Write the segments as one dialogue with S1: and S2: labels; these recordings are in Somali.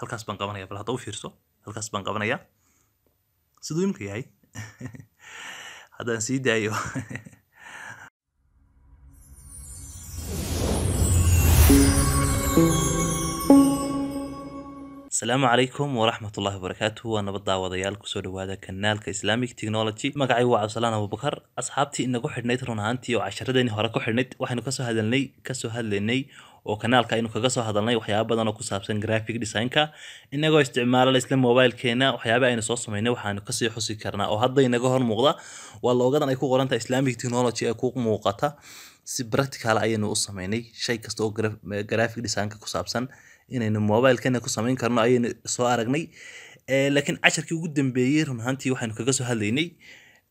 S1: halkaas baan qabanaya bal hadda u fiirso halkaas baan qabanaya siduu imika yahay haddaan sii daayo asalaamu calaykum waraxmatullahi wabarakaatu waa nabad daawadayaal kusoo dhawaada kanaalka islamic technology magacay waa cabdisalaan abubakar asxaabtii inagu xidhnayd run ahaantii oo casharadeenii hore ku xidhnayd waxaynu kasoo hadalnay kasoo hadlaynay oo kanaalka aynu kaga soo hadalnay waxyaaba badan oo ku saabsan graphic designka. Inagoo isticmaala isla mobilekeena waxyaaba aynu soo samaynay waxaanu ka sii xusi karnaa. Oo hadda inaga hor muuqda waa loogadan ay ku qorantahay islamic technology ee ku muuqata. Si practical ayaynu u samaynay. Shay kasta oo graphic designka ku saabsan inaynu mobilekeena ku samayn karno ayaynu soo aragnay. Laakiin casharkii ugu dambeeyey run ahaantii waxaynu kaga soo hadlaynay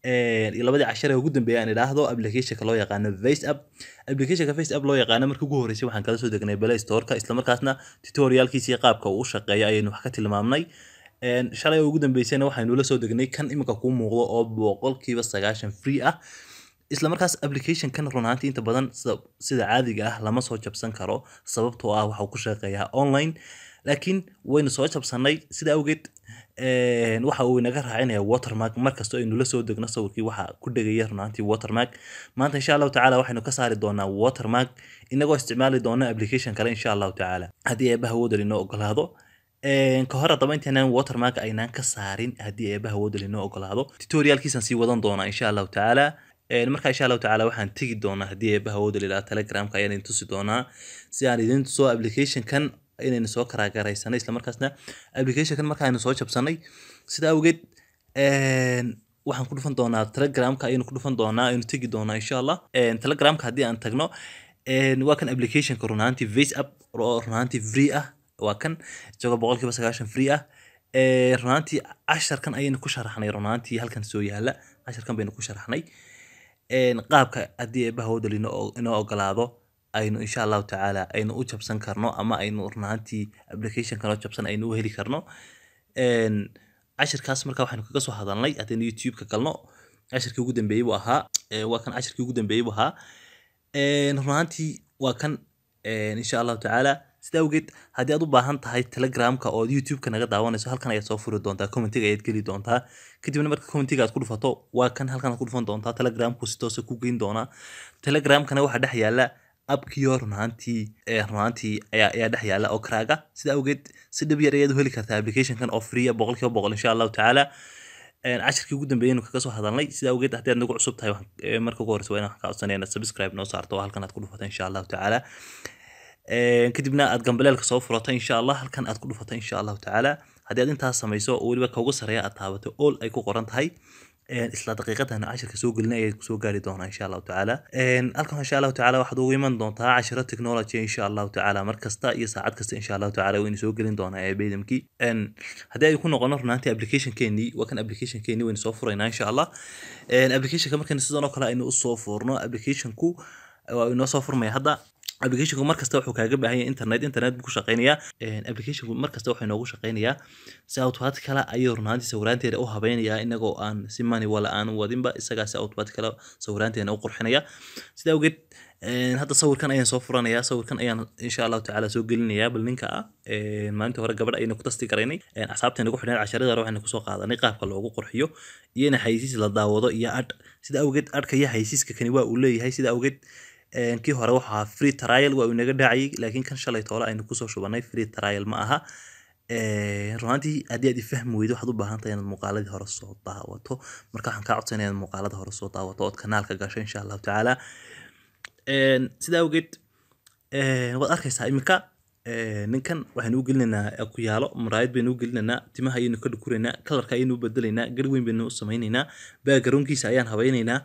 S1: labadii cashar ee ugu dambeeyay aan idhaahdo applicationka loo yaqaano face app. Applicationka face app loo yaqaano markii ugu horreysay waxaan kala soo degnay play storeka islamarkaasna tutorialkiisii qaabka uu u shaqeeyo ayaynu wax ka tilmaamnay. Shalay ugu dambeysayna waxaynu la soo degnay kan imika kuu muuqdo oo boqolkiiba sagaashan free ah. Isla markaas applicationkan run ahaantii inta badan sida caadiga ah lama soo jabsan karo sababtoo ah waxa uu ku shaqeeyaa online. Laakiin waynu soo jabsanay sida awgeed waxa uu inaga raacinaya watermark. Markastoo aynu la degno sawirkii waxa ku dhegaya run ahaantii watermark. Maanta insha allahu tacaala waxaynu ka saari doonaa watermark inagoo isticmaali doona application kale insha allahu tacaala. Haddii eebaha wodal inoo ogolaado ka hor haddaba intaynaan watermark aynaan ka saarin haddii eebaha wodal inoo ogolaado tutorialkiisaan sii wadan doonaa insha allahu tacaala. Marka insha allahu tacaala waxaan tegi doonaa haddii eebaha wodal ilaa telegramka ayaan idin tusi doonaa. Si aan idin tuso applicationkan inaynu soo karaagaraysanay islamarkaasna applicationkan markaaynu soo jabsanay sida awgeed waxaan ku dhufan doonaa telegramka ayaynu ku dhufan doonaa aynu tegi doonaa insha allah telegramka haddii aan tagno waa kan applicationka runaantii face app oo free ah waa kan isagoo boqolkiiba sagaashan free ah. Runaantii casharkan ayaynu ku sharaxnay runaantii halkan soo yaalla casharkan baynu ku sharaxnay. Qaabka haddii eebaha wadal inoo ogolaado aynu insha allahu tacaala aynu u jabsan karno ama aynu runaantii applicationkan oo jabsan aynu u heli karno. Cashirkaas marka waxaynu kaga soo hadalnay haddaynu youtube-ka galno cashirkii ugu dambeeyey buu ahaa waa kan cashirkii ugu dambeeyey buu ahaa. Runaantii waa kan insha allahu tacaala. Sida awgeed haddii aad u baahan tahay telegramka oo youtube-ka naga daawanayso halkan ayaad soo furi doontaa commentiga ayaad geli doontaa. Kadibna marka commentiga aad ku dhufato waa kan halkan aad ku dhufan doontaa telegramku si toosa ku geyn doonaa. Telegramkana waxaa dhex yaalla abkiyo runaantii runaantii ayaa ayaa dhex yaalla oo karaaga. Sida awgeed si dhib yar ayaad heli kartaa applicationkan oo free boqol kiiba boqol insha allahu tacaala. Cashirkii ugu dambeeyaynu kaga soo hadalnay sida awgeed haddii aad nagu cusub tahay marka ugu horreysa waa inaan ka codsanaya inaad subscribe noo saarto oo halkan aad ku dhufata insha allahu tacaala. Kadibna aad gambaleelka soo furato insha allah halkan aad ku dhufato insha allahu tacaala. Haddii aad intaas samayso oo weliba kaugu sareeya aad taabato all ay ku qoran tahay isla daqiiqadan cashirka soo gelina ayaad kusoo gaari doonaa insha allahu tacaala halkan insha allahu tacaala waxaad ugu iman doontaa cashiro technology insha allahu tacaala mar kasta iyo saacad kasta insha allahu tacaala waynu soo gelin doonaa ee beydamkii haddii ay ku noqono runaantii applicationkeenii waa kan applicationkeenii waynu soo furaynaa insha allah applicationka markaynu sidan oo kale aynu usoo furno applicationku waa inoo soo furmaya hadda applicationku markasta wuxuu kaaga baahan yahay internet. Internet buu ku shaqeynayaa. Applicationku markasta wuxuu inoogu shaqeynayaa. Si automaticala ayuu runaantii sawiraanteeda u habeynayaa inagoo aan si manual aan wadinba isagaa si automaticala sawiraanteena u qurxinaya. Sida awgeed hadda sawirkan ayaan soo furanayaa. Sawirkan ayaan insha allahu tacaala soo gelinayaa bal ninka ah maalintii hore gabadh ayaynu ku tasti garaynay asxaabta nagu xidhan casharada hore waxaynu ku soo qaadanay qaabka loogu qurxiyo iyo in xaysiis la daawado iyo adh sida awgeed adhka iyo xaysiiska kani waa uu leeyahay. Sida awgeed kii hore waxaa free trial waa uu inaga dhacayay laakiin kan shalay toole aynu kusoo shubanay free trial ma aha runaantii haddii aad ifahmi weydo waxaad u baahan tahay inaad muuqaaladii hore soo daawato marka waxaan kaa codsanaya inaad muuqaalada hore soo daawato ood kanaalka gasho insha allahu tacaala sida awgeed waad arkaysaa iminka ninkan waxaynu u gelinaynaa ku yaalo muraayad baynu u gelinaynaa timaha ayaynu ka dhukuraynaa kalarka ayaynu u bedelaynaa gar weyn baynu u samaynaynaa baagaroonkiisa ayaan habaynaynaa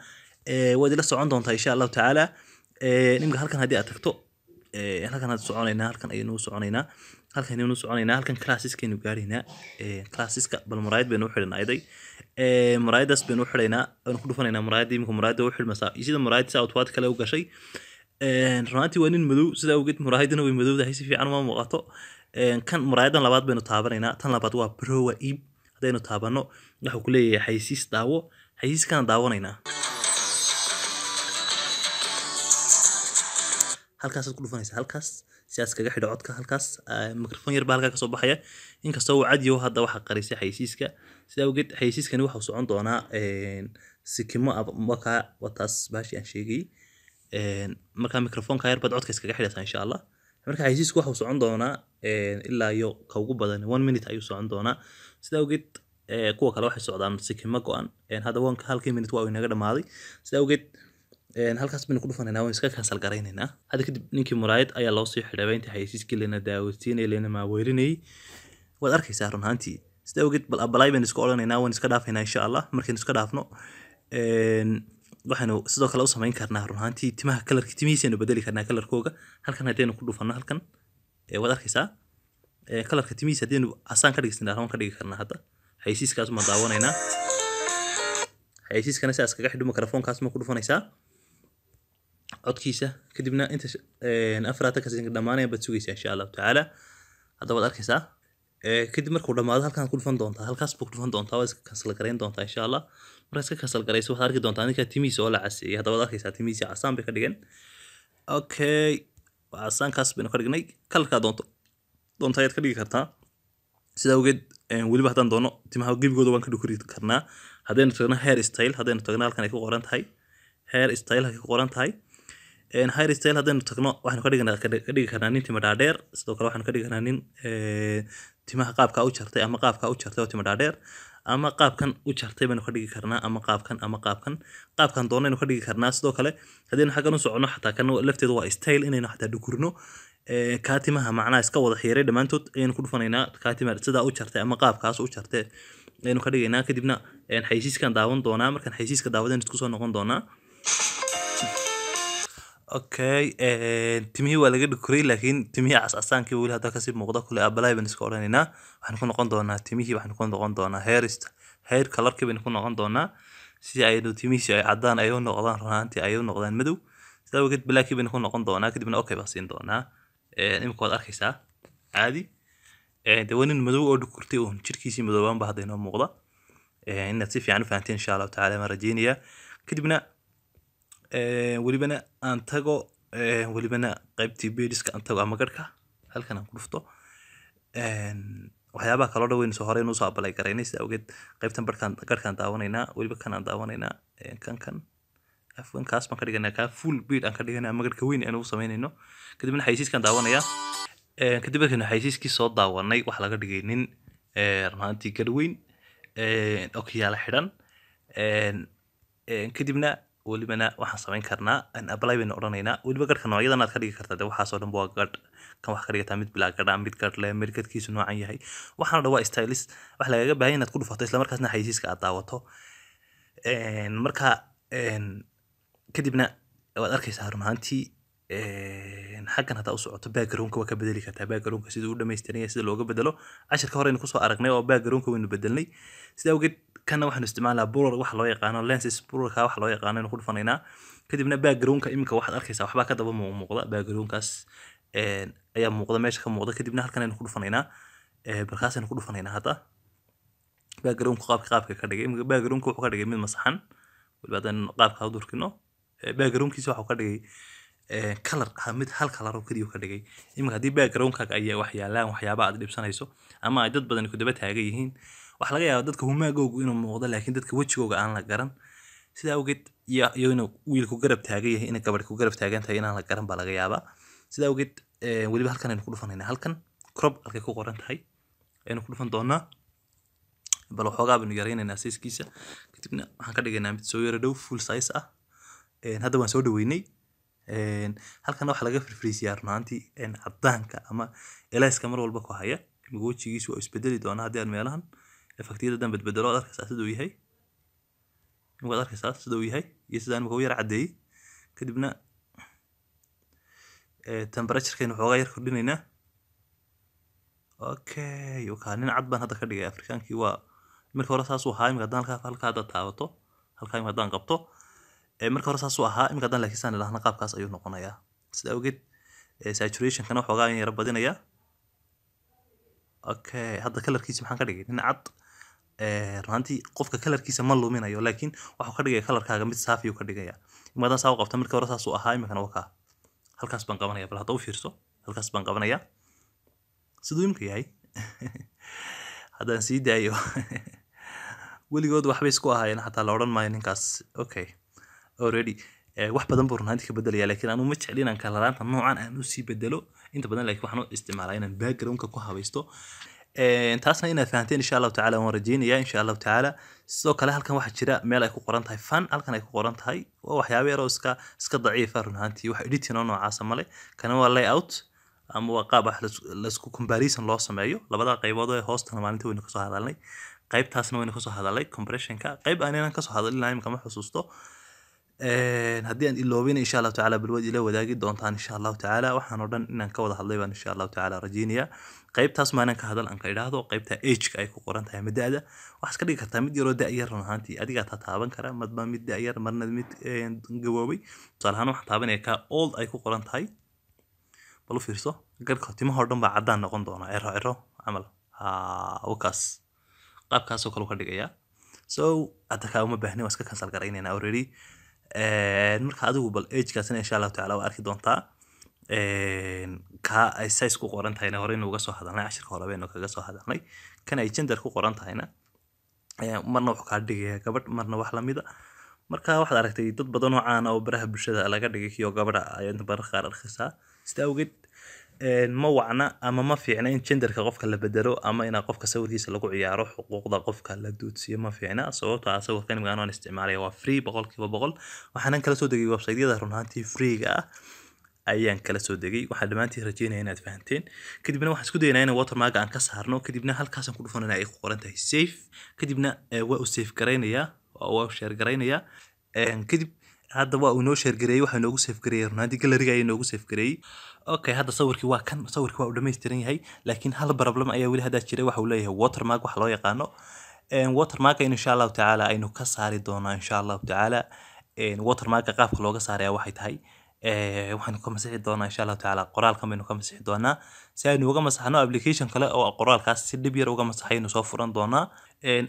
S1: waad ila socon doontaa insha allahu tacaala imika halkan haddii aad tagto halkan aad soconaynaa halkan ayaynu soconaynaa. Halkan ayaynu soconaynaa halkan classiskaynu gaaraynaa classiska bal muraayad baynu u xidhanaa iday muraayadaas baynu xidhaynaa aynu ku dhufanaynaa muraayadda imika muraayadda u xidhmaysaa sida muraayadda si automatic kale u gashay runaantii waa nin madow. Sida awgeed muraayaddana way madowdahay si fiican uma muuqato. Kan muraayadan labaad baynu taabanaynaa. Tan labaad waa browa iib. Haddaynu taabanno waxuu ku leeyahay xaysiis daawo. Xaysiiskana daawanaynaa halkaasaad ku dhufanaysaa halkaas sidaas kaga xidho codka halkaas microphone yar baa halkaa ka soo baxaya. Inkastoo uu cadiyo hadda waxa qarisay xayeysiiska. Sida awgeed xayeysiiskani waxau socon doonaa sikimo wakaa wataas baashi aan sheegay. Markaa microphoneka yar baad codka iskaga xidhaysaa insha allah. Marka xayeysiisku waxau socon doonaa ilaa iyo badan one minute ayuu socon doonaa. Sida awgeed kuwa kale waxay socdaan sikimo go-an. Hadda halkii minute waa inaga dhamaaday. Sida awgeed halkaas baynu ku dhufanaynaa waan iska kansal garaynaynaa hadda kadib ninkii muraayad ayaa loo sii xidhay intii xayeysiiskii lana daawatiinay lana maaweelinayay waad arkaysaa run ahaantii sida awgeed bal abalay baynu iska odhanaynaa waan iska dhaafaynaa insha allah markaynu iska dhaafno waxaynu sidoo kale u samayn karnaa run ahaantii timaha kalarki timihiisaynu bedeli karnaa kalarkooga halkan haddaynu ku dhufanno halkan waad arkaysaa kalarka timihiisa haddaynu casaan ka dhigisnaa raban ka dhigi karnaa hadda xayeysiiskaas ma daawanaynaa xayeysiiskana sidaas kaga xidho mikrofoonkaas ma ku dhufanaysaa codkiisa kadibna inta afraatan kasi dhamaanaya baad sugaysaa insha allahu tacaala hadda waad arkaysaa kadib markuu dhamaado halkaan ku dhufan doontaa halkaas buu ku dhufan doontaa waad iska kansal garayn doontaa insha allah markaad iska kansal garayso waxaad arki doontaa ninka timihiisa oo la caseeyay hadda waad arkaysaa timihiisa casaan bay ka dhigan okay casaankaas baynu ka dhignay kalarkaa doonto doonta ayaad ka dhigi kartaa sida awgeed weliba haddaan doono timaha gebigooda waan ka dhukuri karnaa haddaynu tagno hair style haddaynu tagno halkan ay ku qoran tahay hair style halkay ku qoran tahay hair style haddaynu tagno waxaynu ka dhignaa ka dhigi karnaa nin tima dhaadheer. Sidoo kale waxaynu ka dhigi karnaa nin timaha qaabka u jartay ama qaabka u jartay oo tima dhaadheer. Ama qaabkan u jartay baynu ka dhigi karnaa ama qaabkan ama qaabkan. Qaabkan doonaynu ka dhigi karnaa. Sidoo kale haddaynu xaggan u socono xataa kan lafteedu waa style inaynu xataa dhukurno kaa timaha macnaha iska wada xiiray dhammaantood ayaynu ku dhufanaynaa kaa timaha sidaa u jartay ama qaabkaas u jartay. Ayaynu ka dhigaynaa kadibna xaysiiskan daawan doonaa. Markaan xaysiiska daawadeen isku soo noqon doonaa okay timihii waa laga dhukuray laakiin timihii cascasaankii weli hadda kasii muuqda kule abalay baan iska odhanaynaa waxaan ku noqon doonaa timihii waxaan ku noqon doonaa hairist hair colorkii baynu ku noqon doonaa si aynu timihiisi ay caddaan ay u noqdaan runaantii ay u noqdaan madow sidaa awgeed blackii baynu ku noqon doonaa kadibna okay baan siin doonaa imika waad arkaysaa caadi dee waa nin madow oo dhukurtay uun jirkiisii madoobaanba hadda inoo muuqda inaad si fiican u fahanteen insha allahu tacala maan rajeynayaa kadibna welibana aan tago welibana qaybtii beediska aan tago ama halkan aan ku dhufto. Waxyaabaha kaloo soo horey nusoo abalay garaynay sida awgeed qaybtan barkaan garhkaan daawanaynaa weliba kan aan daawanaynaa kan kan. Baan ka dhiganaa kaa full bead aan ka dhiganaa ama weyn aan ugu samaynayno. Kadibna xaysiiskaan daawanayaa kadib markaynu xaysiiskii soo daawanay waxaa laga dhigay nin runaantii garh weyn okiyaala xidhan kadibna welibana waxaan samayn karnaa abalay baynu odhanaynaa weliba garhka noocyadan aad ka dhigi kartaa de waxaasoo dhan waa garh kan waxaa ka dhigataa mid bilaa gadha mid garh leh mid gadhkiisu noocan yahay waxaana dhan waa stylis waxa lagaga baahan inaad ku dhufato islamarkaasna xaysiiska aad daawato marka kadibna waad arkaysaa run ahaantii xaggan haddaa u socoto backgroundka waa ka bedeli kartaa backgroundka siduu u dhamaystiran yahay sida looga bedelo cashirka horeynu kusoo aragnay oo backgroundka waynu bedelnay sida awgeed kana waxaanu isticmaalnaa blur waxa loo yaqaano lenses blurka waxa loo yaqaano aynu ku dhufanaynaa kadibna backgroundka iminka waxaad arkaysaa waxbaa ka daba muuqda backgroundkaas ayaa muuqda meesha ka muuqda kadibna halkan aynu ku dhufanaynaa balkaas aynu ku dhufanaynaa hadda backgroundku qaabka qaabka ka dhigay iminka backgroundka wuxuu ka dhigay mid masaxan weliba haddaynu qaabka u durkino backgroundkiisa waxuu ka dhigay kalar mid hal kalar oo keliya ka dhigay. Iminka haddii backgroundkaaga ay wax waxyaaba aad dhibsanayso ama ay dad badan ku daba taagan yihiin waxaa laga yaabaa dadka humaagoogu inuu muuqdo laakiin dadka wejigooga aan la garan. Sida awgeed iyo inuu wiilku garab taagan yahay inay gabadh ku garab taagan tahay inaan la garan baa laga yaabaa. Sida awgeed weliba halkan aynu ku dhufanaynaa. Halkan crop halkay ku qoran tahay aynu ku dhufan doonaa. Bal waxoogaa yaraynaynaa siiskiisa kadibna waxaan ka dhigaynaa mid soo yaro dhow full size ah. Hadda waan soo dhaweynay halkan waxaa laga firfiriisiyaa runaantii cadaanka ama elayska mar walba ku haya wejigiisu waa isbedeli doonaa haddii aan meelahan faktiyada dan bedbedelo ad arkaysaa sida uu yahay waad arkaysaa sida uu yahay iyo sidaan imika u yar caddeeyey kadibna temperaturkaynu xoogaa yar kordhinaynaa okay wakaa nin cad baan hadda ka dhigay afrikaankii waa marka hore saasuu ahaa imika haddaan halkaa halkaa hadda taabato halkaa imika haddaan qabto marka hore saasuu ahaa imika haddaan laakiin saan qaabkaas ayuu noqonayaa. Sida awgeed saturationkana waxoogaa yara badinayaa okay hadda kalarkiisa maxaan ka dhigay? Nin cad. Runtii qofka kalarkiisa ma luminayo laakiin waxuu ka dhigaya kalarkaaga mid saafiyuu ka dhigaya. Imaadaan saa u qabta markii hore saasuu ahaa iminkana wakaa halkaas baan qabanaya bal hadda u fiirso halkaas baan qabanayaa siduu imka yahay? Haddaan sii daayo. Weligood waxbay isku ahaayeen xataa la odhan maayo ninkaas. Okay already wax badan buu runaantii ka bedelaya laakiin anu ma jecli inaan kalaraanta noocan aan usii bedelo inta badan laakiin waxaan u isticmaalaa inaan backgroundka ku habaysto taasna inaad fahanteen insha allahu tacaala waan rajeynaya insha allahu tacaala sidoo kale halkan waxaa jira meel ay ku qoran tahay fan halkan ay ku qoran tahay waa waxyaaba yaroo iska iska daciifa runaantii wax editing oo noocaasa male kana waa layout ama waa qaab wax laisku comparison loo sameeyo labada qaybood ee hoostana maalinta waynu kasoo hadalnay qaybtaasna waynu kasoo hadalnay compressionka qayb aanan kasoo hadalin imika ma xusuusto haddii aan iloobin insha allahu tacaala balwad ila wadaagi doontaan insha allahu tacaala waxaan oo dhan inaan ka wada hadlay baan insha allahu tacaala rajeynaya qaybtaas maanan ka hadal aan ka idhaahdo qaybta ageka ay ku qoran tahay mada'da waxaad ka dhigi kartaa mid yaroo da'yar run ahaantii adigaa taa taaban kara madba mid da'yar marna mid gaboobay tusaale ahaan waxaan taabanaya ka old ay ku qoran tahay. Bal u fiirso garhka timahoo dhan baa caddaan noqon doona cero cero camal. Wakaas. Qaabkaasoo kale ka dhigaya so hadda uma baahni waa iska cancel garaynayna already marka adigu bal agekaasina insha allahu tacala waa arki doontaa kaa ay size ku qoran tahayna horeynu uga soo hadalnay cashirka hore baynu kaga soo hadalnay. Kan ay gender ku qoran tahayna marna wuxuu kaa dhigaya gabadh marna wax lamida marka waxaad aragtay dad badan oo caana oo baraha bulshada laga dhigay kiyo gabadha ayaad barar qaar arkaysaa sida awgeed ma wacna ama ma fiicna in genderka qofka la bedelo ama inaa qofka sawirkiisa lagu ciyaaro xuquuqda qofka la duudsiyo ma fiicna. Sababto ah sawirka imigaan aan isticmaalaya waa free boqolkiiba boqol. Waxaanan kala soo degay websiteyada runaantii freega ah ayaan kala soo degay. Waxaan dhammaantiin rajeynaya inaad fahanteen. Kadibna waxaan isku dayanaa in watermark aan ka saarno. Kadibna halkaasaan ku dhufanayna ay ku qoran tahay safe. Kadibna waa u safe garaynayaa waa u share garaynayaa kadib hadda waa uu inoo sheergareeyey waxaa inoogu safgareeyey runaantii galeriga ayaa inoogu safgareeyey okay hadda sawirkii waa kan sawirkii waa uu dhammaystiran yahay laakiin hal problem ayaa weli haddaa jira waxa uu leeyahay watermark wax loo yaqaano watermarka in insha allahu tacaala aynu ka saari doonaa insha allahu tacaala watermarka qaabka looga saaraya waxay tahay waxaynu ka masixi doonaa insha allahu tacaala qoraalkan baynu ka masixi doonaa si aynu uga masaxno application kale oo qoraalkaas si dhib yar uga masaxaynu soo furan doonaa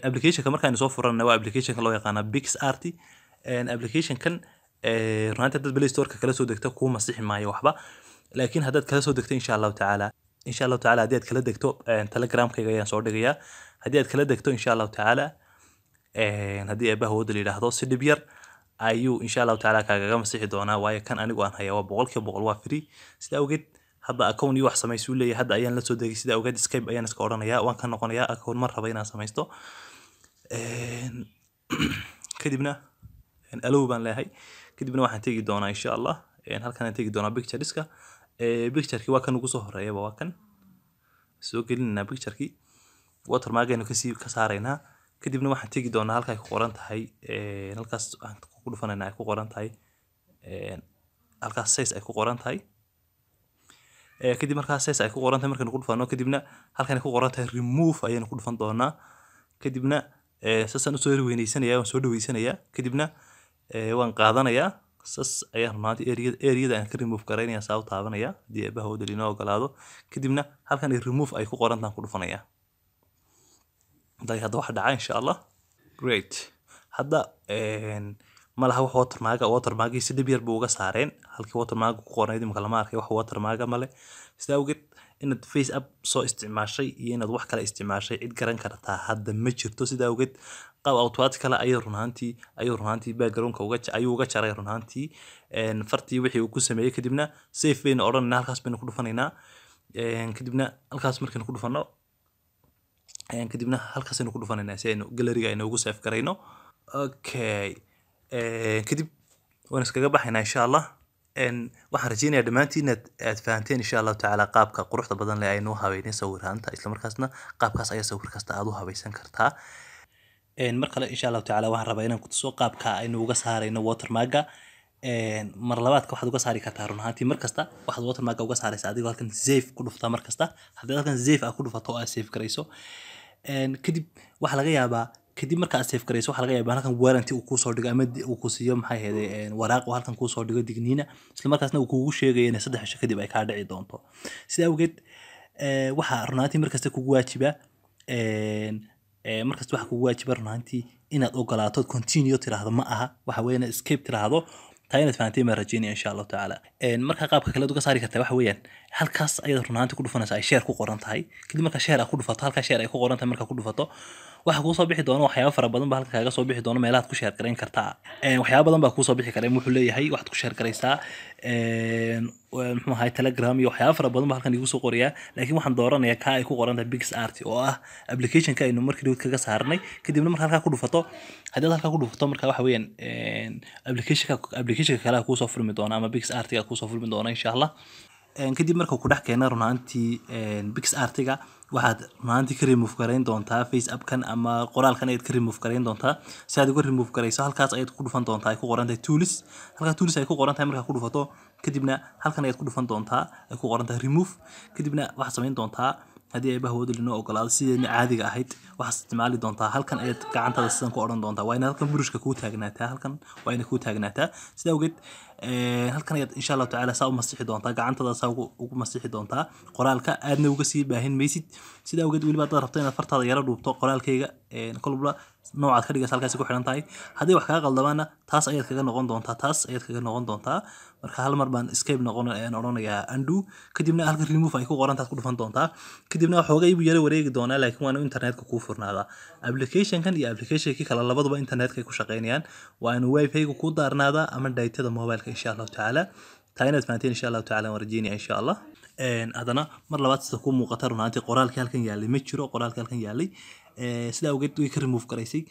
S1: applicationka markaaynu soo furanna waa applicationka loo yaqaana pixart applicationkan runaantii haddaad play storeka kala soo degto kuu masixi maayo waxba laakiin haddaad kala soo degto insha allahu tacaala insha allahu tacaala haddii aad kala degto telegramkayga ayaan soo dhigayaa haddii aad kala degto insha allahu tacaala haddii eebbaha wooda la yidhaahdo si dhib yar ayuu insha allahu tacaala kaagaga masixi doonaa waayo kan anigu aan hayaa waa boqolkiiba boqol waa free sida awgeed hadda account iyo wax samaysuu leeyahay hadda ayaan la soo degay sida awgeed skype ayaan iska odhanayaa waan ka noqonayaa account mar raba inaan samaysto kadibna alow baan leeyahay kadibna waxaan tegi doonaa insha allah halkaan tegi doonaa pictureska pictureki waa kan ugu soo horeeyaba waa kan. Soo gelinayna pictureki watermarkaynu ka sii ka saaraynaa kadibna waxaan tegi doonaa halka ku qoran tahay halkaas aan ku dhufanayna ay ku qoran tahay halkaas size ay ku qoran tahay. Kadib markaas size ay ku qoran tahay markaynu ku dhufano kadibna halkan ku qoran tahay remove ayaynu ku dhufan doonaa. Kadibna saasaan u soo weyneysanaya waan soo dhaweysanayaa kadibna waan qaadanayaa sas ayaan runaantii eriyada aan ka remove garaynaya saa u taabanaya haddii eebaha wadal inoo ogolaado kadibna halkan ay remove ay ku qorantaan ku dhufanaya. Day hadda waxa dhaca insha allah. Great. Hadda ma laha wax watermarga watermargii si dhib yar buu uga saareen. Halkii watermarga ku qornayd imika lama arkay wax watermarga male sida awgeed inaad face up soo isticmaashay iyo inaad wax kale isticmaashay cid garan kartaa. Hadda ma jirto sida awgeed qaab automatic kale ayay runaantii ayuu runaantii backgroundka uga ayuu uga jaray runaantii. Fartii wixii uu ku sameeyey kadibna safe baynu odhanaynaa halkaas baynu ku dhufanaynaa. Kadibna halkaas markaynu ku dhufano kadibna halkaasaynu ku dhufanaynaa si aynu galeriga aynu ugu safe garayno. Okay. Kadib waan iskaga baxaynaa insha allah waxaan rajeynayaa dhammaantiin aad fahanteen insha allahu tacaala qaabka quruxda badan leh aynu habeynay sawiraanta islamarkaasna qaabkaas ayaa sawir kasta aad u habaysan kartaa. Mar kale insha allahu tacaala waxaan rabaa inaan kutuso qaabka aynu uga saarayno watermarga mar labaadka waxaad uga saari kartaa run ahaantii mar kasta waxaad watermarga uga saaraysaa adigoo halkan safe ku dhuftaa mar kasta. Haddii halkan safe aad ku dhufato oo aad safe garayso kadib waxaa laga yaabaa kadib marka aad safe garayso waxaa laga yaabaa halkan warranty uu ku soo dhigo ama uu ku siiyo maxay ahayde waraaq uu halkan ku soo dhigo digniina. Isla markaasna uu kugu sheegayo in saddex cisho kadib ay kaa dhici doonto. Sida awgeed waxaa runaantii markasta kugu waajiba markasta waxaa kugu waajiba runaantii inaad ogolaato continue tiraahdo ma aha. Waxa weeye inaad escape tiraahdo taa inaad fahanteen baan rajeynaya insha allahu tacaala. Marka qaabka kale uga saari kartaa waxa weeyaan halkaas ayaad runaantii ku dhufanaysaa ay share ku qoran tahay. Kadib marka share aad ku dhufato halkaa share ay ku qoran tahay markaa ku dhufato waxaa kuusoo bixi doona waxyaaba fara badan baa halka kaaga soo bixi doona meelahaad ku share garayn kartaa waxyaaba badan baa kuusoo bixi kara wuxuu leeyahay waxaad ku share garaysaa muxuu telegram iyo waxyaaba fara badan baa halkan igu soo qorayaa laakiin waxaan dooranayaa kaa ay ku qoran tahay bix art oo ah applicationka aynu markii dhawd kaga saarnay. Kadibna marka halkaa ku dhufato haddii halkaa ku dhufato marka waxa weeyaan applicationka applicationka kale kuusoo furmi doona ama bix artiga kuusoo furmi doona insha allah kadib marka ku dhex keena runaantii bix artiga waxaad runaantii ka remove garayn doontaa face appkan ama qoraalkan ayaad ka remove garayn doontaa si aad uga remove garayso halkaas ayaad ku dhufan doontaa ay ku qoran tahay tools. Halkaa tools ay ku qoran tahay markaa ku dhufato kadibna halkan ayaad ku dhufan doontaa ay ku qoran tahay remove. Kadibna waxaad samayn doontaa haddii ay bahwooda linoo ogolaado sideedna caadiga ahayd waxaad isticmaali doontaa halkan ayaad gacantada sidan ku odhan doontaa waa inaad halkan burushka kuu taagnaataa halkan waa inay kuu taagnaataa sida awgeed halkan ayaad insha allahu tacaala saa u masixi doontaa. Gacantada saa ugu masixi doontaa. Qoraalka aadna uga sii baahin. Maysid sida awgeed weliba haddaad rabto inaad fartaada yara dhuubto qoraalkayga kolba noocaad ka dhigaysa halkaasi ku xidhan tahay. Haddii wax kaga qaldamaana taas ayaad kaga noqon doontaa taas ayaad kaga noqon doontaa. Marka hal mar baan escape noqon odhanayaa undo kadibna halka remove ay ku qorantaad ku dhufan doontaa. Kadibna waxooga ibu yara wareegi doonaa laakiin waana internetka kuu furnaadaa. Applicationkan iyo applicationkii kale labaduba internetka ay ku shaqaynayaan waa inu wifi-ga kuu daarnaadaa ama daytada mobileka insha allahu tacaala. Taa inaad fahanteen insha allahu tacaala waan rajeynaya insha allah haddana mar labaad sida kuu muuqata runaantii qoraalkii halkan yaalay ma jiro qoraalkii halkan yaalay sida awgeed way ka remove garaysay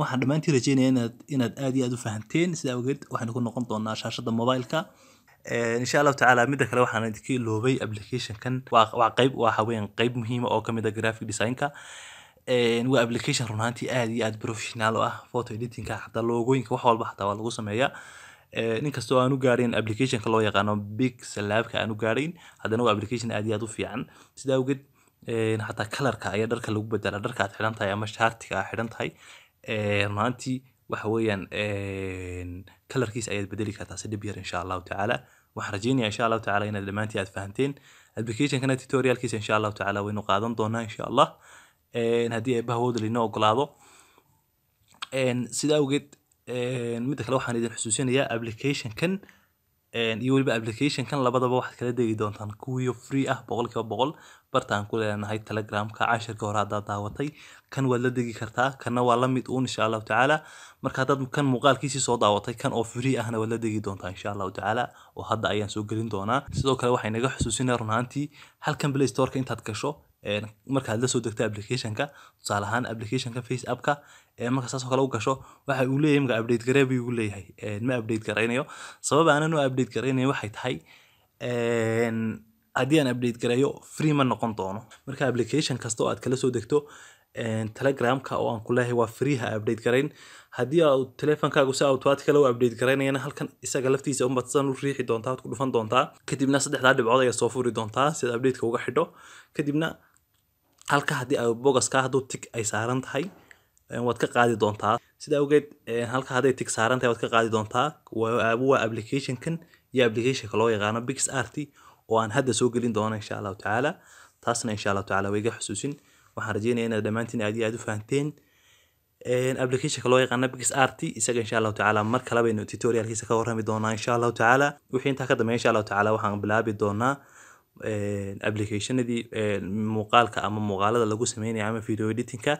S1: waxaan dhammaantii rajeynaya inaad inaad aad iyo aad u fahanteen. Sida awgeed waxaynu ku noqon doonaa shaashada mobileka insha allahu tacaala midda kale waxaan idinka iloobay applicationkan. Waa waa qayb waxa weeyaan qayb muhiima oo ka mid ah graphic designka. Waa application runaantii aad iyo aad professional u ah. Photo editingka xataa loogooyinka wax walba xataa waa lagu sameeyaa. Inkastoo aan gaarayn applicationka loo yaqaano big salaabka aan gaarayn haddana waa application aad iyo aad u fiican. Sida awgeed xataa kalarka ayaa dharka lagu bedela dharka aad xidhan tahay ama shaartiga aad xidhan tahay runaantii waxa weeyaan kalarkiisa ayaad bedeli kartaa si dhib yar insha allahu tacaala waxaan rajeynaya insha allahu tacaala inaad dhammaantii aad fahanteen applicationkana tutorialkiisa insha allahu tacaala waynu qaadan doonaa insha allah haddii ay bahwooda linoo ogolaado sida awgeed midda kale waxaan idin xusuusinayaa applicationkan iyo weliba applicationkan labadaba waxaad kala degi doontaan kuwiyo free ah boqolkiiba boqol bartaan ku leenahay telegramka cashirka hore haddaad daawatay kan waad la degi kartaa kanna waa la mid uun insha allahu tacaala marka haddaad kan muuqaalkiisii soo daawatay kan oo free ahna waad la degi doontaa insha allahu tacaala oo hadda ayaan soo gelin doonaa sidoo kale waxay naga xusuusinaya runaantii halkan play storeka intaad gasho markaad la soo degto applicationka tusaale ahaan applicationka face marka saasoo kale u gasho waxa uu leeyahay marka update garee buu igu leeyahay ma update garaynayo sabab aanan u update garaynayo waxay tahay haddii aan update gareeyo free ma noqon doono marka application kasta oo aad kala soo degto telegramka oo aan ku leeyahay waa free ha update garayn haddii aad teleefonkaagu si automatically u update garaynayana halkan isaga laftiisa unbaad sidan u riixi doontaa waad ku dhufan doontaa kadibna saddexdaa dhibcood ayaad soo furi doontaa sida updateka uga xidho kadibna halka haddii ay bogaska hadduu tig ay saaran tahay waad ka qaadi doontaa. Sida awgeed halka hadday tig saaran tahay waad ka qaadi doontaa. Waa applicationkan iyo applicationka loo yaqaano bix art oo aan hadda soo gelin doono insha allahu tacaala. Taasna insha allahu tacaala way iga xusuusin. Waxaan rajeynaya inaad dhammaantiin aad iyo aad u fahanteen applicationka loo yaqaano bix art isaga insha allahu tacaala mar kale baynu tutorialkiisa ka warrami doonaa insha allahu tacaala. Wixii intaa ka dambeeya insha allahu tacaala waxaan bilaabi doonaa applicationadii muuqaalka ama muuqaalada lagu sameynaya ama video editingka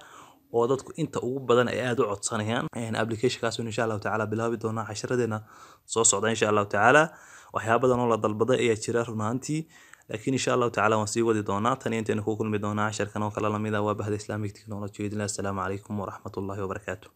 S1: oo dadku inta ugu badan ay aada u codsanayaan. Applicationkaas insha allahu tacaala bilaabi doonaa casharadeena soo socda insha allahu tacaala. Waxyaaba badan oo la dalbaday ayaa jira runaantii laakiin insha allahu tacaala waan sii wadi doonaa. Tan iyo intaynu ku kulmi doonaa casharkan oo kale la mid ah waa bahda islamic technology. Idinlah asalaamu calaykum waraxmatullahi wabarakaatu